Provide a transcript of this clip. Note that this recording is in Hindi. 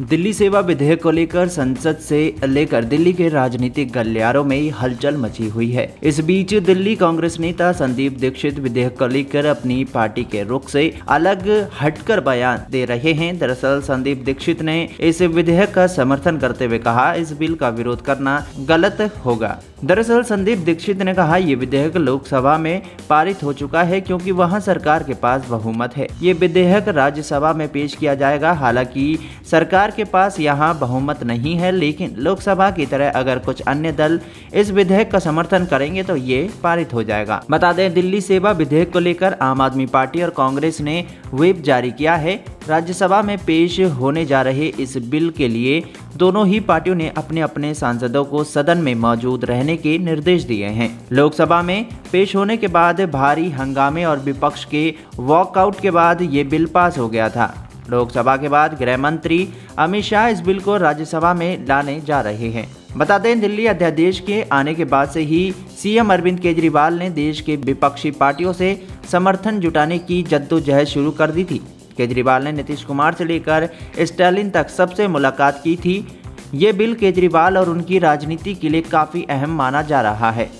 दिल्ली सेवा विधेयक को लेकर संसद से लेकर दिल्ली के राजनीतिक गलियारों में हलचल मची हुई है। इस बीच दिल्ली कांग्रेस नेता संदीप दीक्षित विधेयक को लेकर अपनी पार्टी के रुख से अलग हटकर बयान दे रहे हैं। दरअसल संदीप दीक्षित ने इस विधेयक का समर्थन करते हुए कहा, इस बिल का विरोध करना गलत होगा। दरअसल संदीप दीक्षित ने कहा, ये विधेयक लोकसभा में पारित हो चुका है क्योंकि वहाँ सरकार के पास बहुमत है। ये विधेयक राज्यसभा में पेश किया जाएगा। हालाँकि सरकार के पास यहाँ बहुमत नहीं है, लेकिन लोकसभा की तरह अगर कुछ अन्य दल इस विधेयक का समर्थन करेंगे तो ये पारित हो जाएगा। बता दें, दिल्ली सेवा विधेयक को लेकर आम आदमी पार्टी और कांग्रेस ने व्हिप जारी किया है। राज्यसभा में पेश होने जा रहे इस बिल के लिए दोनों ही पार्टियों ने अपने अपने सांसदों को सदन में मौजूद रहने के निर्देश दिए हैं। लोकसभा में पेश होने के बाद भारी हंगामे और विपक्ष के वॉकआउट के बाद ये बिल पास हो गया था। लोकसभा के बाद गृह मंत्री अमित शाह इस बिल को राज्यसभा में लाने जा रहे हैं। बता दें, दिल्ली अध्यादेश के आने के बाद से ही सीएम अरविंद केजरीवाल ने देश के विपक्षी पार्टियों से समर्थन जुटाने की जद्दोजहद शुरू कर दी थी। केजरीवाल ने नीतीश कुमार से लेकर स्टालिन तक सबसे मुलाकात की थी। ये बिल केजरीवाल और उनकी राजनीति के लिए काफ़ी अहम माना जा रहा है।